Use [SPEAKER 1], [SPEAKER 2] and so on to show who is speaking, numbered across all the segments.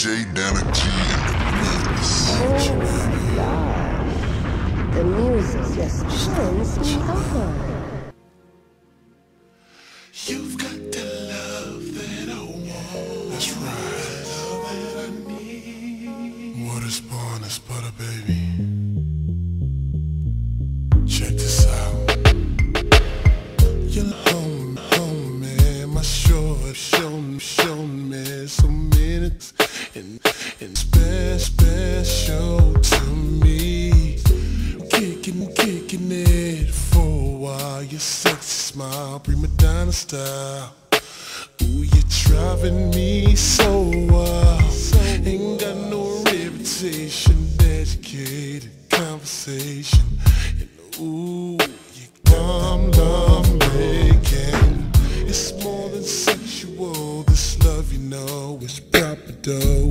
[SPEAKER 1] DJ Dana G in the mix.
[SPEAKER 2] Oh my god. The music just turns me on.
[SPEAKER 3] Sexy smile, prima donna style. Ooh, you're driving me so wild. Ain't got no reputation, educated conversation. And ooh, you come love making. It's more than sexual. This love, you know, is proper though.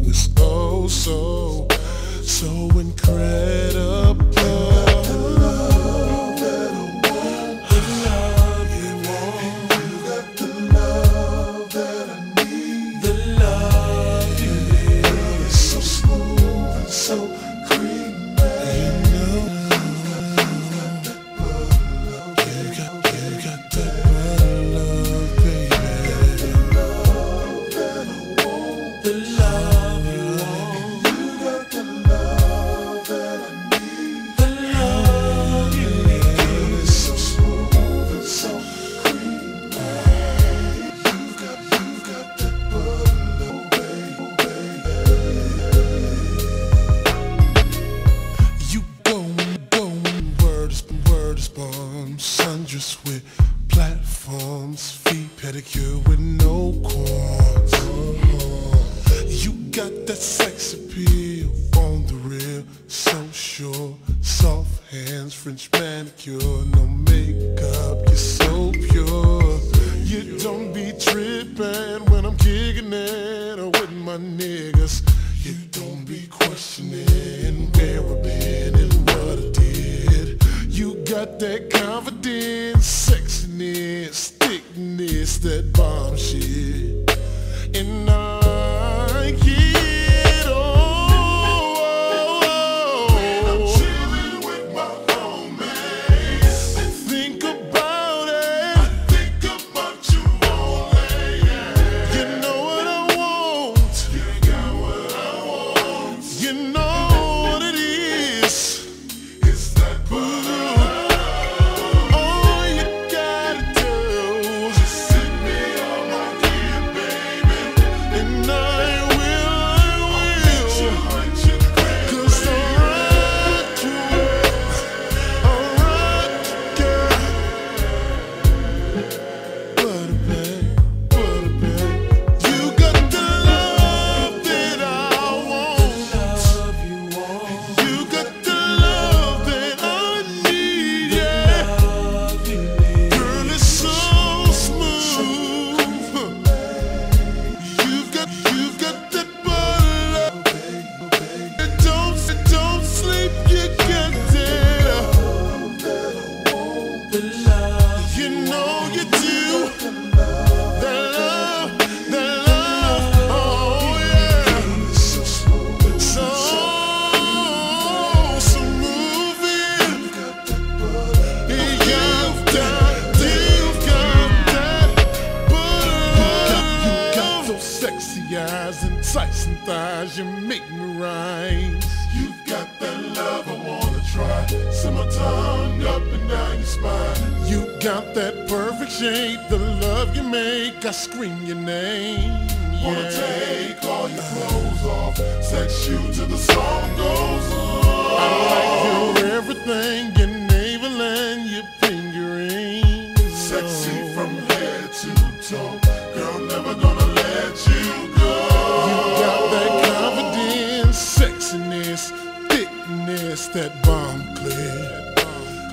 [SPEAKER 3] French manicure, no makeup, you're so pure. You don't be tripping when I'm kicking it with my niggas. You don't be questioning where I've been and what I did. You got that confidence, sexiness, thickness, that bomb shit. And I eyes and thighs. You make me rise. You've got that love I wanna try. Send my tongue up and down your spine. You got that perfect shape, the love you make. I scream your name. Wanna take all your clothes off, sex you till the song goes on. I like your everything, your navel and your fingering. Sexy from head to toe, girl, never gonna let you go.